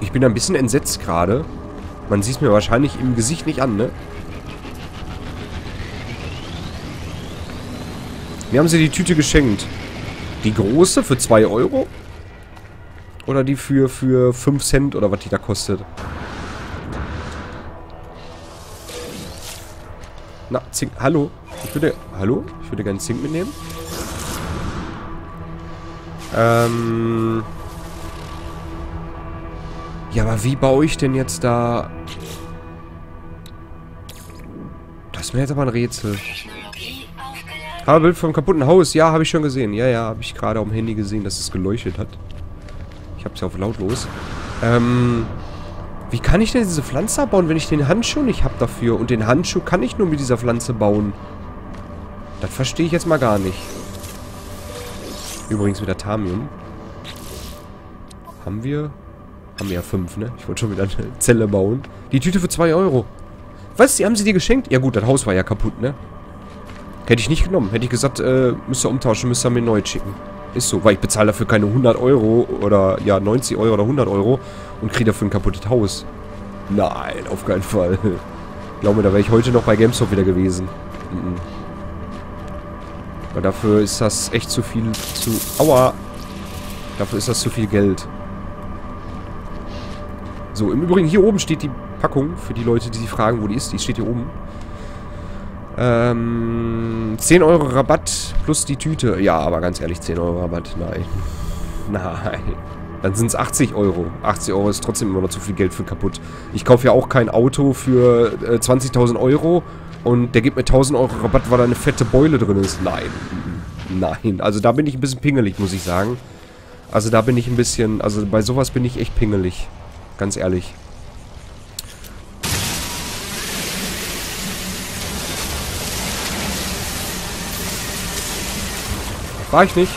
Ich bin ein bisschen entsetzt gerade. Man sieht es mir wahrscheinlich im Gesicht nicht an, ne? Mir haben sie die Tüte geschenkt. Die große für 2 Euro? Oder die für, für 5 Cent oder was die da kostet? Na, Zink. Hallo? Ich würde. Hallo? Ich würde gerne Zink mitnehmen. Ähm. Ja, aber wie baue ich denn jetzt da... Das ist mir jetzt aber ein Rätsel. Habe Bild vom kaputten Haus. Ja, habe ich schon gesehen. Ja, ja, habe ich gerade am Handy gesehen, dass es geleuchtet hat. Ich habe es ja auf lautlos. Ähm... Wie kann ich denn diese Pflanze abbauen, wenn ich den Handschuh nicht habe dafür? Und den Handschuh kann ich nur mit dieser Pflanze bauen. Das verstehe ich jetzt mal gar nicht. Übrigens wieder Tamium. Haben wir... Haben wir ja fünf, ne? Ich wollte schon wieder eine Zelle bauen. Die Tüte für zwei Euro. Was? Die haben sie dir geschenkt? Ja gut, das Haus war ja kaputt, ne? Hätte ich nicht genommen. Hätte ich gesagt, äh, müsst ihr umtauschen, müsst ihr mir neu schicken. Ist so, weil ich bezahle dafür keine 100 Euro oder, ja, 90 Euro oder 100 Euro und kriege dafür ein kaputtes Haus. Nein, auf keinen Fall. Glaube, da wäre ich heute noch bei GameStop wieder gewesen. Mhm. Weil dafür ist das echt zu viel zu... Aua! Dafür ist das zu viel Geld. So, im Übrigen, hier oben steht die Packung für die Leute, die sich fragen, wo die ist. Die steht hier oben. Ähm, 10 Euro Rabatt plus die Tüte. Ja, aber ganz ehrlich, 10 Euro Rabatt. Nein. Nein. Dann sind es 80 Euro. 80 Euro ist trotzdem immer noch zu viel Geld für kaputt. Ich kaufe ja auch kein Auto für äh, 20.000 Euro und der gibt mir 1000 Euro Rabatt, weil da eine fette Beule drin ist. Nein. Nein. Also da bin ich ein bisschen pingelig, muss ich sagen. Also da bin ich ein bisschen... Also bei sowas bin ich echt pingelig. Ganz ehrlich. War ich nicht.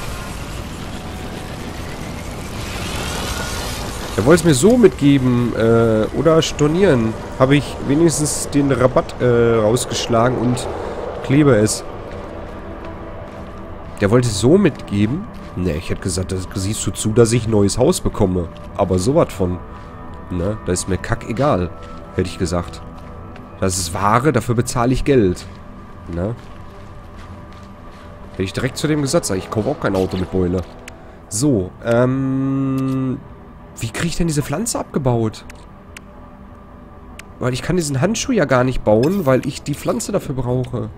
Er wollte es mir so mitgeben äh, oder stornieren. Habe ich wenigstens den Rabatt äh, rausgeschlagen und klebe es. Der wollte es so mitgeben. Ne, ich hätte gesagt, das siehst du zu, dass ich ein neues Haus bekomme. Aber sowas von. Ne, da ist mir kackegal. Hätte ich gesagt. Das ist Ware, dafür bezahle ich Geld. Ne? Hätte ich direkt zu dem gesagt, ich kaufe auch kein Auto mit Beule. So, ähm... Wie kriege ich denn diese Pflanze abgebaut? Weil ich kann diesen Handschuh ja gar nicht bauen, weil ich die Pflanze dafür brauche.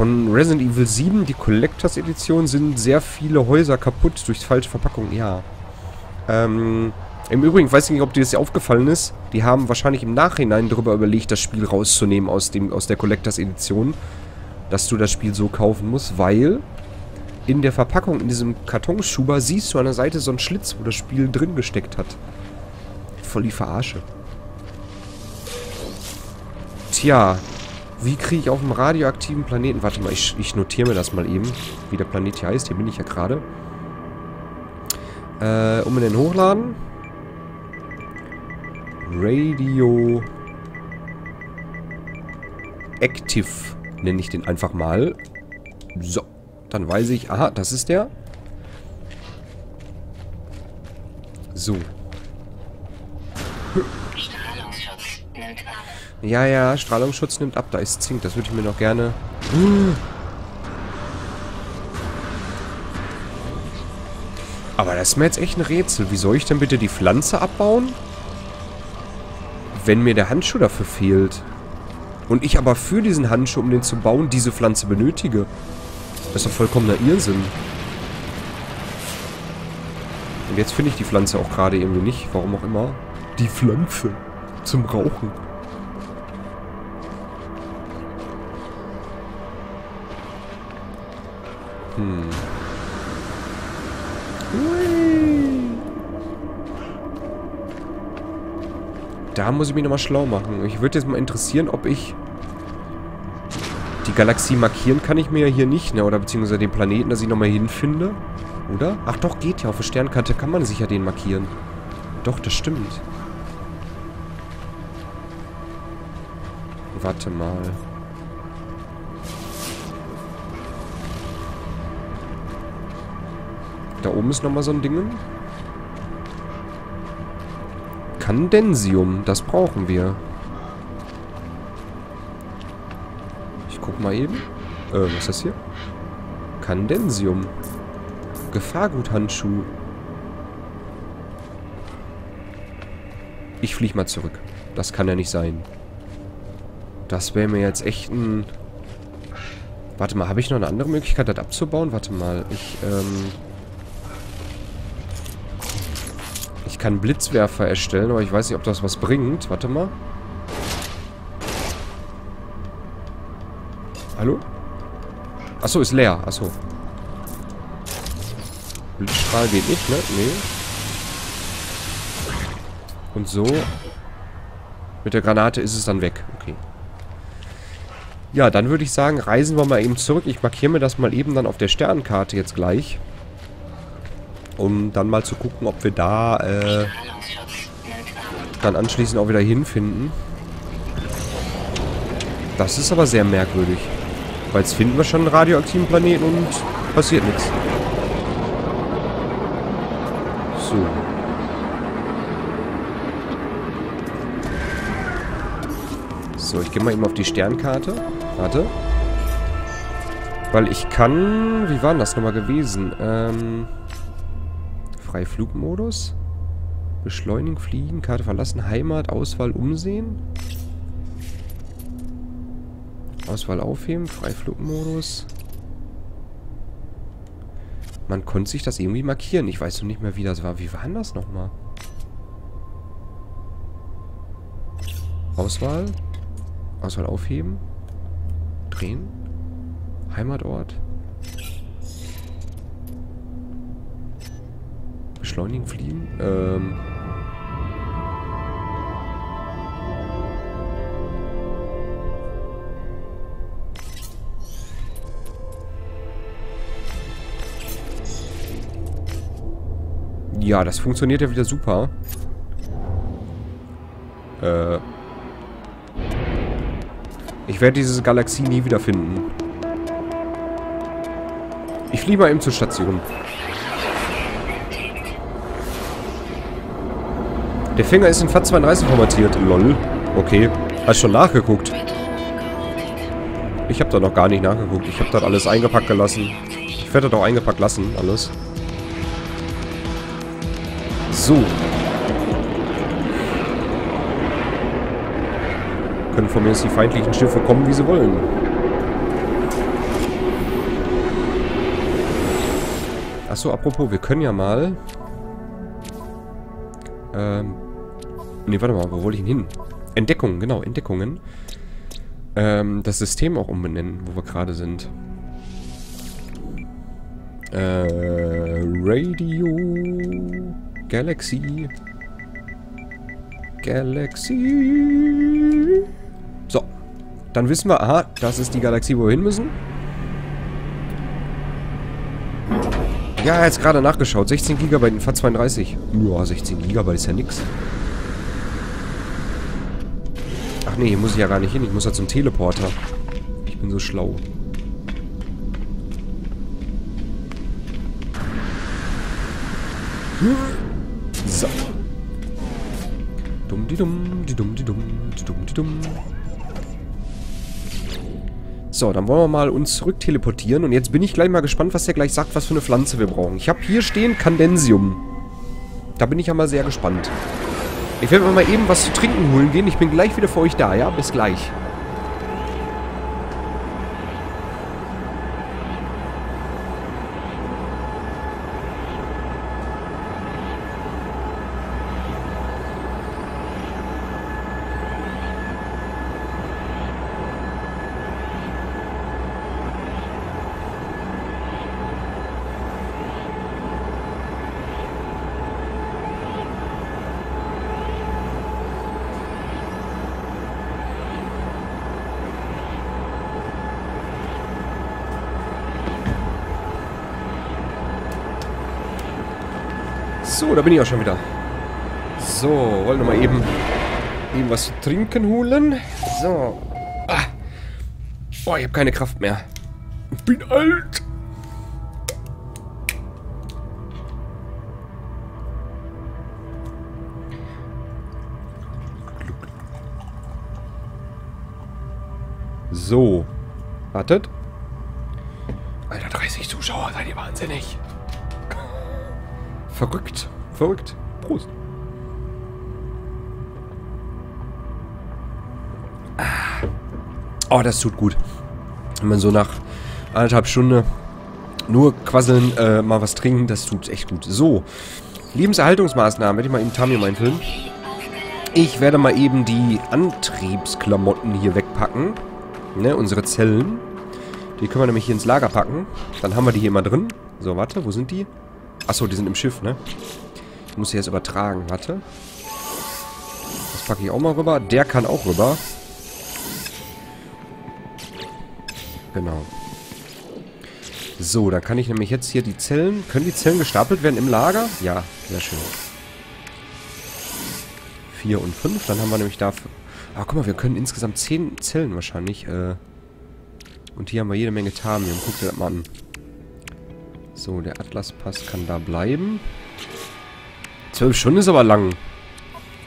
Von Resident Evil 7, die Collectors Edition, sind sehr viele Häuser kaputt durch falsche Verpackung. Ja. Ähm... Im Übrigen, weiß ich nicht, ob dir das aufgefallen ist. Die haben wahrscheinlich im Nachhinein darüber überlegt, das Spiel rauszunehmen aus, dem, aus der Collectors Edition. Dass du das Spiel so kaufen musst, weil in der Verpackung, in diesem Kartonschuber, siehst du an der Seite so einen Schlitz, wo das Spiel drin gesteckt hat. Voll die Verarsche. Tja, wie kriege ich auf dem radioaktiven Planeten... Warte mal, ich, ich notiere mir das mal eben, wie der Planet hier heißt. Hier bin ich ja gerade. Äh, um in den Hochladen. Radio Active nenne ich den einfach mal. So, dann weiß ich, aha, das ist der. So. Ja, ja, Strahlungsschutz nimmt ab. Da ist Zink, das würde ich mir noch gerne... Aber das ist mir jetzt echt ein Rätsel. Wie soll ich denn bitte die Pflanze abbauen? wenn mir der Handschuh dafür fehlt. Und ich aber für diesen Handschuh, um den zu bauen, diese Pflanze benötige. Das ist doch vollkommener Irrsinn. Und jetzt finde ich die Pflanze auch gerade irgendwie nicht. Warum auch immer. Die Pflanze. Zum Rauchen. Hm. Da muss ich mich nochmal schlau machen. Ich würde jetzt mal interessieren, ob ich... Die Galaxie markieren kann ich mir ja hier nicht, ne? Oder beziehungsweise den Planeten, dass ich nochmal hinfinde. Oder? Ach doch, geht ja. Auf der Sternkarte kann man sich ja den markieren. Doch, das stimmt. Warte mal. Da oben ist nochmal so ein Ding. Kandensium, das brauchen wir. Ich guck mal eben. Äh, was ist das hier? Kandensium. Gefahrguthandschuh. Ich flieg mal zurück. Das kann ja nicht sein. Das wäre mir jetzt echt ein... Warte mal, habe ich noch eine andere Möglichkeit, das abzubauen? Warte mal, ich, ähm... kann Blitzwerfer erstellen, aber ich weiß nicht, ob das was bringt. Warte mal. Hallo? Achso, ist leer. Achso. Blitzstrahl geht nicht, ne? Nee. Und so. Mit der Granate ist es dann weg. Okay. Ja, dann würde ich sagen, reisen wir mal eben zurück. Ich markiere mir das mal eben dann auf der Sternkarte jetzt gleich. Um dann mal zu gucken, ob wir da äh, dann anschließend auch wieder hinfinden. Das ist aber sehr merkwürdig. Weil jetzt finden wir schon einen radioaktiven Planeten und passiert nichts. So. So, ich gehe mal eben auf die Sternkarte. Warte. Weil ich kann... Wie war denn das nochmal gewesen? Ähm... Freiflugmodus. Beschleunigen, fliegen, Karte verlassen, Heimat, Auswahl, umsehen. Auswahl aufheben, Freiflugmodus. Man konnte sich das irgendwie markieren. Ich weiß noch nicht mehr, wie das war. Wie war denn das nochmal? Auswahl. Auswahl aufheben. Drehen. Heimatort. Beschleunigen, fliegen. Ähm... Ja, das funktioniert ja wieder super. Äh... Ich werde diese Galaxie nie wieder finden. Ich fliege mal eben zur Station. Der Finger ist in FAT32 formatiert. Lol. Okay. Hast schon nachgeguckt? Ich habe da noch gar nicht nachgeguckt. Ich habe das alles eingepackt gelassen. Ich werde das auch eingepackt lassen, alles. So. Können von mir jetzt die feindlichen Schiffe kommen, wie sie wollen. Achso, apropos, wir können ja mal... Ähm... Ne, warte mal, wo wollte ich denn hin? Entdeckungen, genau, Entdeckungen. Ähm, das System auch umbenennen, wo wir gerade sind. Äh, Radio... Galaxy... Galaxy... So. Dann wissen wir, aha, das ist die Galaxie, wo wir hin müssen. Ja, jetzt gerade nachgeschaut. 16 GB in FAT32. Ja, 16 GB ist ja nix. Nee, hier muss ich ja gar nicht hin. Ich muss ja zum Teleporter. Ich bin so schlau. So. Dumm die dumm, die dumm die dumm, die dumm die dumm. So, dann wollen wir mal uns zurück teleportieren. Und jetzt bin ich gleich mal gespannt, was der gleich sagt, was für eine Pflanze wir brauchen. Ich habe hier stehen Candensium. Da bin ich ja mal sehr gespannt. Ich werde mir mal eben was zu trinken holen gehen. Ich bin gleich wieder für euch da, ja? Bis gleich. So, da bin ich auch schon wieder. So, wollen wir mal eben, eben was zu trinken holen. So. Ah. Oh, ich habe keine Kraft mehr. Ich bin alt. So. Wartet. Alter, 30 Zuschauer, seid ihr wahnsinnig. Verrückt. Verrückt. Prost. Ah. Oh, das tut gut. Wenn man so nach anderthalb Stunden nur quasseln, äh, mal was trinken, das tut echt gut. So. Lebenserhaltungsmaßnahmen. Werde ich mal eben Tamir meinen Film. Ich werde mal eben die Antriebsklamotten hier wegpacken. Ne, unsere Zellen. Die können wir nämlich hier ins Lager packen. Dann haben wir die hier mal drin. So, warte, wo sind die? Achso, die sind im Schiff, ne? Ich muss sie jetzt übertragen, warte. Das packe ich auch mal rüber. Der kann auch rüber. Genau. So, dann kann ich nämlich jetzt hier die Zellen... Können die Zellen gestapelt werden im Lager? Ja, sehr schön. 4 und 5. Dann haben wir nämlich dafür... Ah, guck mal, wir können insgesamt 10 Zellen wahrscheinlich. Äh, und hier haben wir jede Menge Tamium. Guck dir das mal an. So, der Atlaspass kann da bleiben. 12 Stunden ist aber lang.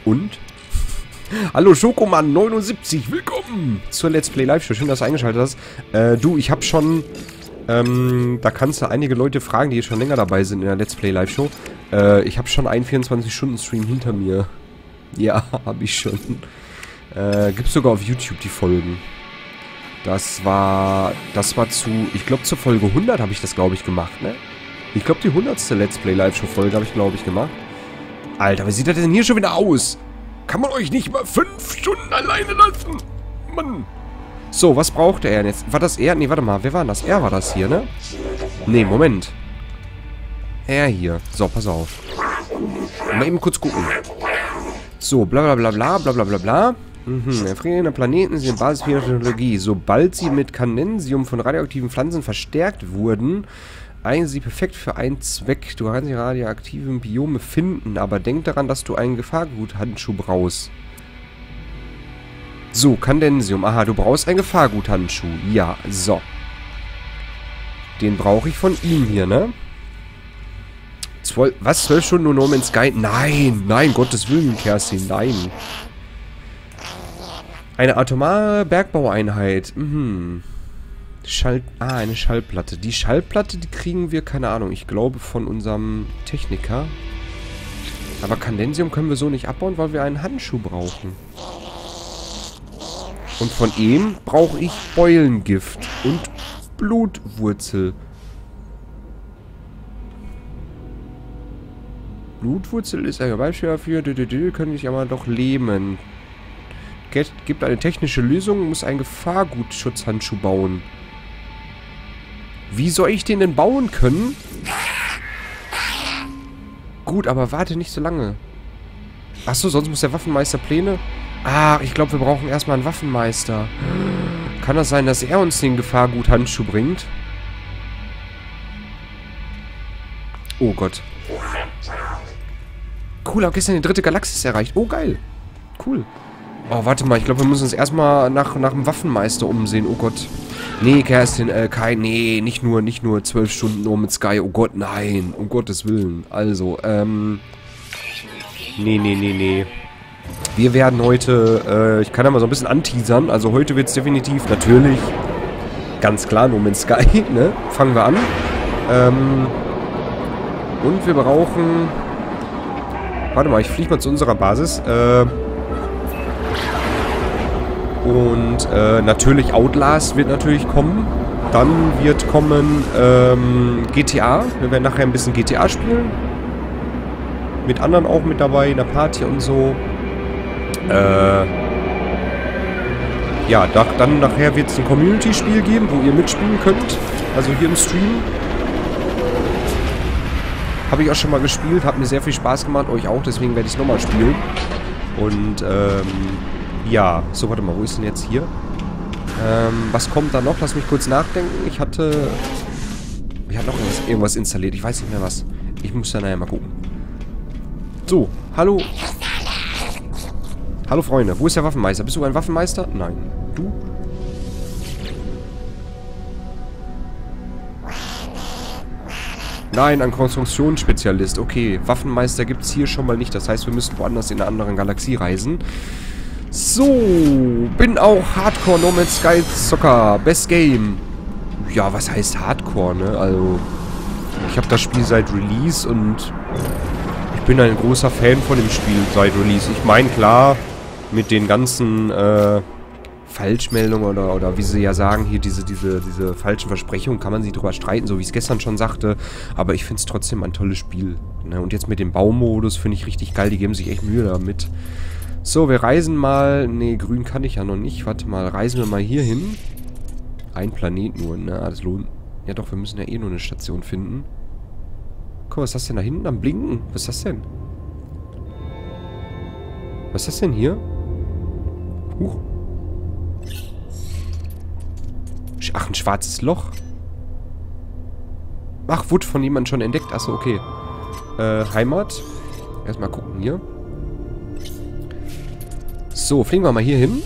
Und? Hallo Schokomann 79, willkommen zur Let's Play Live Show. Schön, dass du eingeschaltet hast. Äh, du, ich habe schon... Ähm, da kannst du einige Leute fragen, die schon länger dabei sind in der Let's Play Live Show. Äh, ich habe schon einen 24-Stunden-Stream hinter mir. Ja, habe ich schon. Äh, gibt's sogar auf YouTube die Folgen. Das war, das war zu, ich glaube zur Folge 100 habe ich das, glaube ich, gemacht, ne? Ich glaube die 100. Let's Play Live Show Folge habe ich, glaube ich, gemacht. Alter, wie sieht das denn hier schon wieder aus? Kann man euch nicht mal fünf Stunden alleine lassen? Mann. So, was braucht er denn jetzt? War das er? Nee, warte mal, wer war das? Er war das hier, ne? Nee, Moment. Er hier. So, pass auf. Mal eben kurz gucken. So, bla bla bla bla bla bla bla bla. Mhm, erfrierende Planeten sind Basis für Technologie. Sobald sie mit Kandensium von radioaktiven Pflanzen verstärkt wurden, eignen sie perfekt für einen Zweck. Du kannst die radioaktiven Biome finden, aber denk daran, dass du einen Gefahrguthandschuh brauchst. So, Kandensium. Aha, du brauchst einen Gefahrguthandschuh. Ja, so. Den brauche ich von ihm hier, ne? Zwölf, was? Zwölf Stunden nur No Man's Sky? Nein, nein, Gottes Willen, Kerstin, nein. Eine atomare Bergbaueinheit. Mhm. Schall... Ah, eine Schallplatte. Die Schallplatte, die kriegen wir, keine Ahnung, ich glaube von unserem Techniker. Aber Kandensium können wir so nicht abbauen, weil wir einen Handschuh brauchen. Und von ihm brauche ich Beulengift und Blutwurzel. Blutwurzel ist ein Beispiel dafür. Könnte ich aber doch leben. Gibt eine technische Lösung, muss einen Gefahrgutschutzhandschuh bauen. Wie soll ich den denn bauen können? Gut, aber warte nicht so lange. Achso, sonst muss der Waffenmeister Pläne... Ach, ich glaube, wir brauchen erstmal einen Waffenmeister. Kann das sein, dass er uns den Gefahrguthandschuh bringt? Oh Gott. Cool, habe gestern die dritte Galaxis erreicht. Oh, geil. Cool. Oh, warte mal. Ich glaube, wir müssen uns erstmal nach, nach dem Waffenmeister umsehen. Oh Gott. Nee, Kerstin, äh, Kai, nee, nicht nur, nicht nur zwölf Stunden nur mit Sky. Oh Gott, nein. Um Gottes Willen. Also, ähm... Nee, nee, nee, nee. Wir werden heute, äh, ich kann ja mal so ein bisschen anteasern. Also heute wird es definitiv, natürlich, ganz klar, nur mit Sky, ne? Fangen wir an. Ähm... Und wir brauchen... Warte mal, ich fliege mal zu unserer Basis. Äh... Und äh, natürlich Outlast wird natürlich kommen. Dann wird kommen ähm, GTA. Wir werden nachher ein bisschen GTA spielen. Mit anderen auch mit dabei, in der Party und so. Äh, ja, da, dann nachher wird es ein Community-Spiel geben, wo ihr mitspielen könnt. Also hier im Stream. Habe ich auch schon mal gespielt, hat mir sehr viel Spaß gemacht, euch auch, deswegen werde ich es nochmal spielen. Und, ähm, ja, so, warte mal, wo ist denn jetzt hier? Ähm, was kommt da noch? Lass mich kurz nachdenken. Ich hatte... Ich hatte noch irgendwas, irgendwas installiert. Ich weiß nicht mehr was. Ich muss da nachher mal gucken. So, hallo. Hallo Freunde, wo ist der Waffenmeister? Bist du ein Waffenmeister? Nein. Du? Nein, ein Konstruktionsspezialist. Okay, Waffenmeister gibt es hier schon mal nicht. Das heißt, wir müssen woanders in einer anderen Galaxie reisen. So, bin auch Hardcore No Man's Sky Soccer. Best Game. Ja, was heißt Hardcore, ne? Also, ich habe das Spiel seit Release und ich bin ein großer Fan von dem Spiel seit Release. Ich meine, klar, mit den ganzen äh, Falschmeldungen oder, oder wie sie ja sagen, hier diese, diese, diese falschen Versprechungen, kann man sich drüber streiten, so wie ich es gestern schon sagte. Aber ich finde es trotzdem ein tolles Spiel. Ne? Und jetzt mit dem Baumodus finde ich richtig geil, die geben sich echt Mühe damit. So, wir reisen mal... Ne, grün kann ich ja noch nicht. Warte mal, reisen wir mal hier hin. Ein Planet nur, ne? Das lohnt... Ja doch, wir müssen ja eh nur eine Station finden. Guck mal, was ist das denn da hinten am Blinken? Was ist das denn? Was ist das denn hier? Huch. Ach, ein schwarzes Loch. Ach, wurde von jemandem schon entdeckt. Achso, okay. Äh, Heimat. Erstmal gucken hier. So, fliegen wir mal hier hin.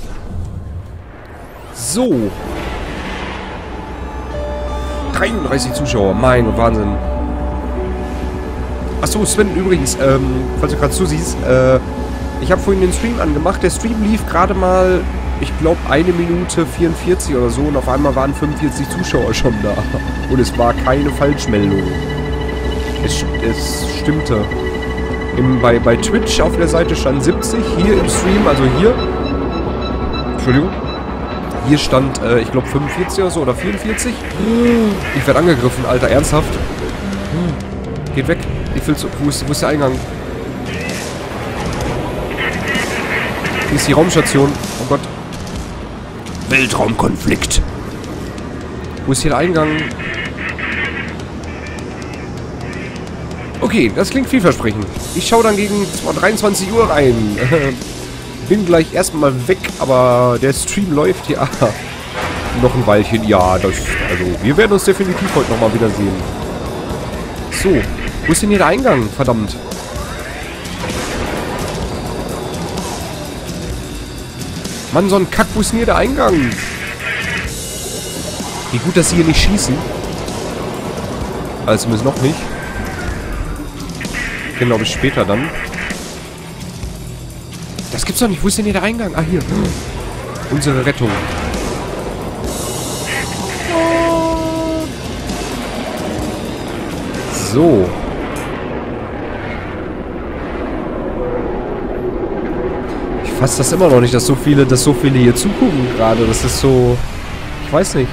So. 33 Zuschauer. Mein Wahnsinn. Achso, Sven, übrigens, ähm, falls du gerade zusiehst, äh, ich habe vorhin den Stream angemacht. Der Stream lief gerade mal ich glaube, eine Minute 44 oder so und auf einmal waren 45 Zuschauer schon da. Und es war keine Falschmeldung. Es, es stimmte. Im, bei, bei Twitch auf der Seite stand 70, hier im Stream, also hier. Entschuldigung. Hier stand, äh, ich glaube, 45 oder so oder 44. Ich werde angegriffen, Alter, ernsthaft. Geht weg. Ich will zu, wo, ist, wo ist der Eingang? Hier ist die Raumstation. Oh Gott. Weltraumkonflikt. Wo ist hier der Eingang? Okay, das klingt vielversprechend. Ich schaue dann gegen 23 Uhr rein. Bin gleich erstmal weg, aber der Stream läuft ja noch ein Weilchen. Ja, das, also wir werden uns definitiv heute nochmal wiedersehen. So, wo ist denn hier der Eingang? Verdammt. Mann, so ein Kack, wo ist denn hier der Eingang? Wie gut, dass sie hier nicht schießen. Also zumindest noch nicht. Können, glaube ich, später dann. Das gibt's doch nicht. Wo ist denn hier der Eingang? Ah, hier. Unsere Rettung. So. fasse das immer noch nicht, dass so viele, dass so viele hier zugucken gerade. Das ist so... Ich weiß nicht.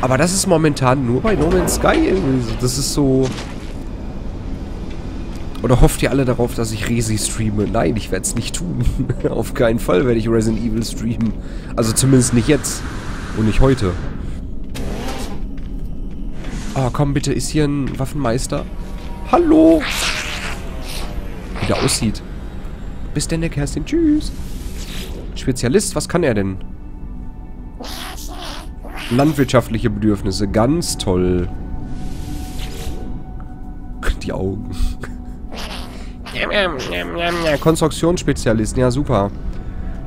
Aber das ist momentan nur bei No Man's Sky irgendwie. Das ist so... Oder hofft ihr alle darauf, dass ich Resi streame? Nein, ich werde es nicht tun. Auf keinen Fall werde ich Resident Evil streamen. Also zumindest nicht jetzt. Und nicht heute. Oh, komm bitte, ist hier ein Waffenmeister? Hallo? Wie der aussieht. Bis denn, der Kerstin. Tschüss. Spezialist, was kann er denn? Landwirtschaftliche Bedürfnisse. Ganz toll. Die Augen. Konstruktionsspezialist. Ja, super.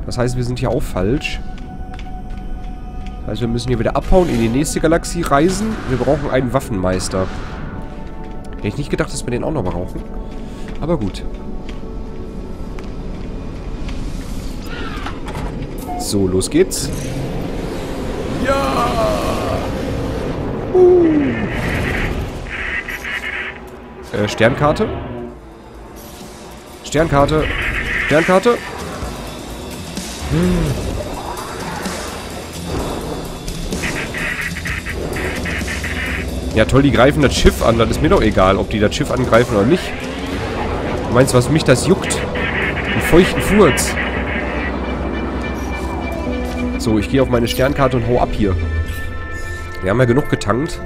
Das heißt, wir sind hier auch falsch. Das heißt, wir müssen hier wieder abhauen, in die nächste Galaxie reisen. Wir brauchen einen Waffenmeister. Hätte ich nicht gedacht, dass wir den auch noch brauchen. Aber gut. So, los geht's. Ja! Uh. Äh, Sternkarte. Sternkarte. Sternkarte. Hm. Ja, toll, die greifen das Schiff an. Das ist mir doch egal, ob die das Schiff angreifen oder nicht. Du meinst, was mich das juckt? Einen feuchten Furz. So, ich gehe auf meine Sternkarte und hau ab hier. Wir haben ja genug getankt.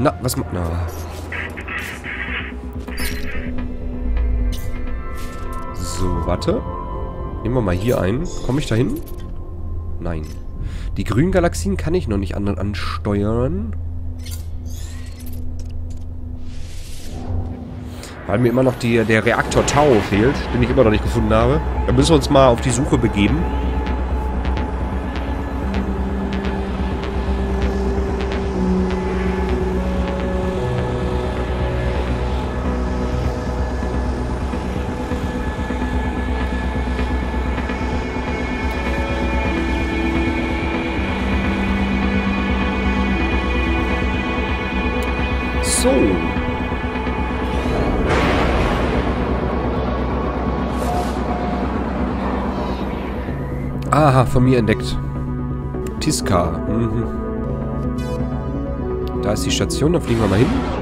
Na, was. Na. Warte. Nehmen wir mal hier ein. Komme ich da hin? Nein. Die grünen Galaxien kann ich noch nicht an ansteuern. Weil mir immer noch die, der Reaktor Tau fehlt, den ich immer noch nicht gefunden habe. Da müssen wir uns mal auf die Suche begeben. So. Aha, von mir entdeckt. Tiska. Mhm. Da ist die Station, da fliegen wir mal hin.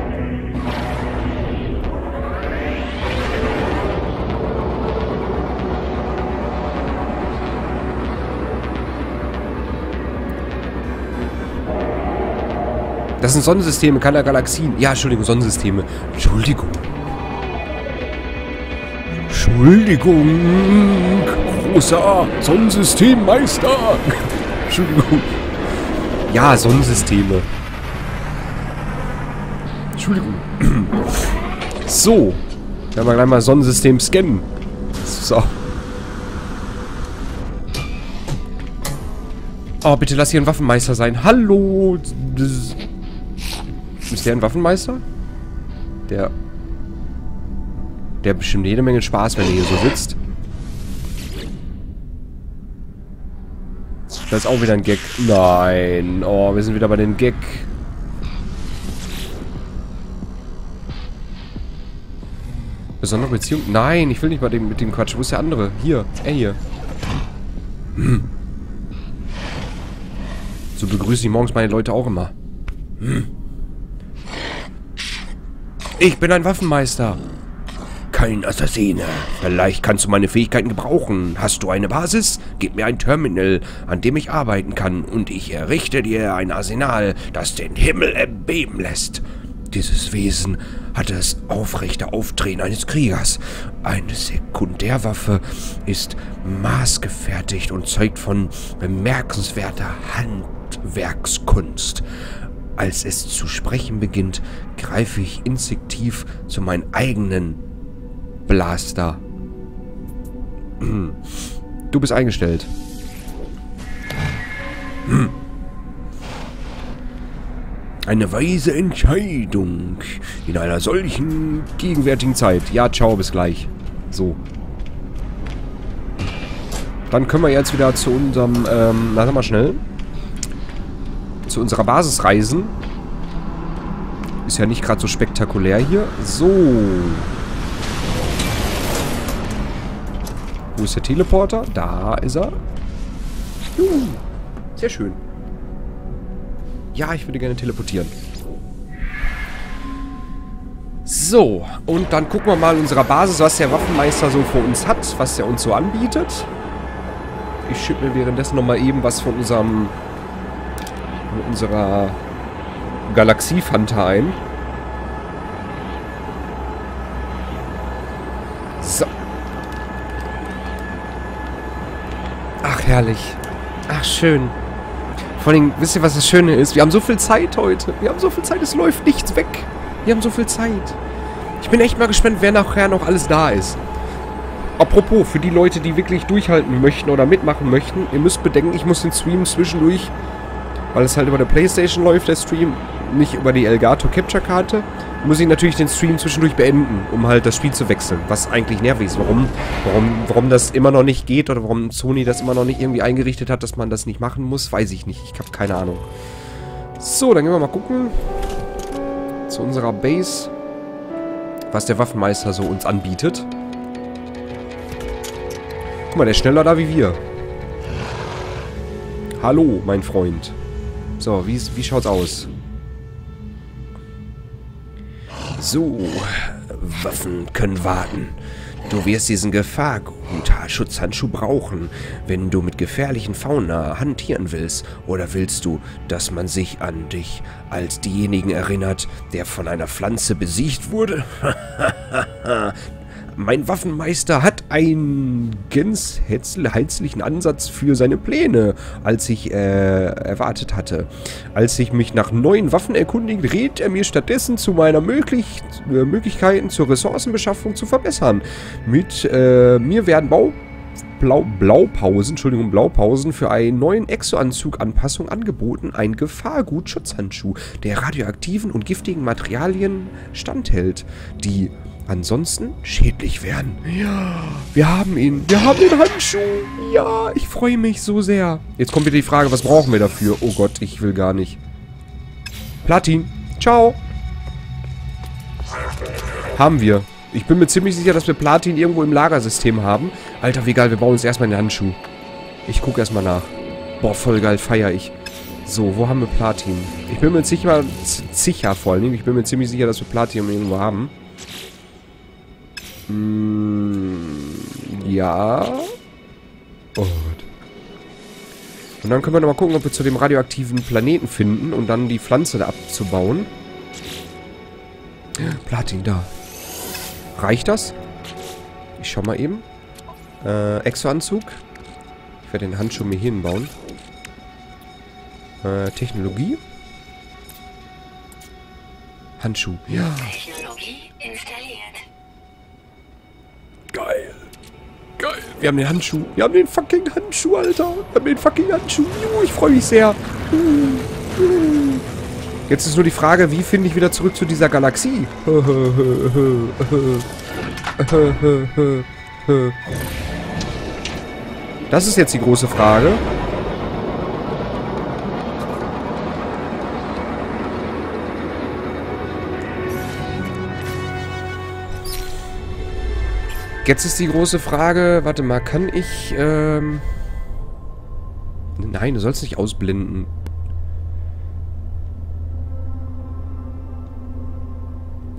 Das sind Sonnensysteme, keine Galaxien. Ja, Entschuldigung, Sonnensysteme. Entschuldigung. Entschuldigung, großer Sonnensystemmeister. Entschuldigung. Ja, Sonnensysteme. Entschuldigung. So. Werden wir gleich mal Sonnensystem scannen. So. Oh, bitte lass hier ein Waffenmeister sein. Hallo. Ist der ein Waffenmeister? Der... Der hat bestimmt jede Menge Spaß, wenn er hier so sitzt. Das ist auch wieder ein Gag. Nein. Oh, wir sind wieder bei den Gag. Besondere Beziehung? Nein, ich will nicht bei dem mit dem Quatsch. Wo ist der andere? Hier. Er hier. Hm. So begrüße ich morgens meine Leute auch immer. Hm. Ich bin ein Waffenmeister. Kein Assassine. Vielleicht kannst du meine Fähigkeiten gebrauchen. Hast du eine Basis? Gib mir ein Terminal, an dem ich arbeiten kann, und ich errichte dir ein Arsenal, das den Himmel erbeben lässt. Dieses Wesen hatte das aufrechte Aufdrehen eines Kriegers. Eine Sekundärwaffe ist maßgefertigt und zeugt von bemerkenswerter Handwerkskunst. Als es zu sprechen beginnt, greife ich instinktiv zu meinem eigenen Blaster. Du bist eingestellt. Eine weise Entscheidung in einer solchen gegenwärtigen Zeit. Ja, ciao, bis gleich. So. Dann können wir jetzt wieder zu unserem, ähm, na, sag mal schnell. Zu unserer Basis reisen. Ist ja nicht gerade so spektakulär hier. So. Wo ist der Teleporter? Da ist er. Juhu. Sehr schön. Ja, ich würde gerne teleportieren. So, und dann gucken wir mal in unserer Basis, was der Waffenmeister so für uns hat, was er uns so anbietet. Ich schiebe mir währenddessen nochmal eben was von unserem unserer Galaxiefanta ein. So. Ach, herrlich. Ach, schön. Vor allem, wisst ihr, was das Schöne ist? Wir haben so viel Zeit heute. Wir haben so viel Zeit, es läuft nichts weg. Wir haben so viel Zeit. Ich bin echt mal gespannt, wer nachher noch alles da ist. Apropos, für die Leute, die wirklich durchhalten möchten oder mitmachen möchten, ihr müsst bedenken, ich muss den Stream zwischendurch, weil es halt über der Playstation läuft, der Stream, nicht über die Elgato Capture Karte, muss ich natürlich den Stream zwischendurch beenden, um halt das Spiel zu wechseln. Was eigentlich nervig ist. Warum, warum, warum das immer noch nicht geht oder warum Sony das immer noch nicht irgendwie eingerichtet hat, dass man das nicht machen muss, weiß ich nicht. Ich habe keine Ahnung. So, dann gehen wir mal gucken. Zu unserer Base. Was der Waffenmeister so uns anbietet. Guck mal, der ist schneller da wie wir. Hallo, mein Freund. So, wie, wie schaut's aus? So, Waffen können warten. Du wirst diesen Gefahrgutschutzhandschuh brauchen, wenn du mit gefährlichen Fauna hantieren willst. Oder willst du, dass man sich an dich als diejenigen erinnert, der von einer Pflanze besiegt wurde? Mein Waffenmeister hat einen ganz herzlichen Ansatz für seine Pläne, als ich äh, erwartet hatte. Als ich mich nach neuen Waffen erkundigt, rät er mir stattdessen zu meiner möglich äh, Möglichkeiten zur Ressourcenbeschaffung zu verbessern. Mit äh, mir werden Bau Blau, Blaupausen, Entschuldigung, Blaupausen für einen neuen Exoanzug-Anpassung angeboten. Ein Gefahrgutschutzhandschuh, der radioaktiven und giftigen Materialien standhält, die ansonsten schädlich werden. Ja, wir haben ihn. Wir haben den Handschuh. Ja, ich freue mich so sehr. Jetzt kommt wieder die Frage, was brauchen wir dafür? Oh Gott, ich will gar nicht. Platin. Ciao. Haben wir. Ich bin mir ziemlich sicher, dass wir Platin irgendwo im Lagersystem haben. Alter, wie geil. Wir bauen uns erstmal den Handschuh. Ich gucke erstmal nach. Boah, voll geil. Feier ich. So, wo haben wir Platin? Ich bin mir sicher, sicher vor allem. Ich bin mir ziemlich sicher, dass wir Platin irgendwo haben. Mm, ja. Oh Gott. Und dann können wir nochmal gucken, ob wir zu dem radioaktiven Planeten finden und dann die Pflanze da abzubauen. Platin, da. Reicht das? Ich schau mal eben. Äh, Exoanzug. Ich werde den Handschuh mir hier hinbauen. Äh, Technologie. Handschuh. Ja. Technologie installiert. Geil. Geil. Wir haben den Handschuh. Wir haben den fucking Handschuh, Alter. Wir haben den fucking Handschuh. Juhu, ich freue mich sehr. Jetzt ist nur die Frage, wie finde ich wieder zurück zu dieser Galaxie? Das ist jetzt die große Frage. Jetzt ist die große Frage, warte mal, kann ich, ähm... Nein, du sollst nicht ausblenden.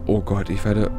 Oh Gott, ich werde...